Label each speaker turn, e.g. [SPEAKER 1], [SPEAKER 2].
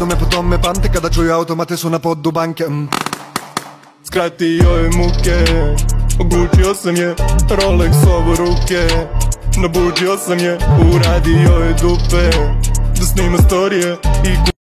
[SPEAKER 1] Me po tome pamte kada čuju automate su na podu banke mm.
[SPEAKER 2] Skratio je muke, obučio sam je Rolex ovo ruke Nabuđio sam je, uradio je dupe Da snima storije i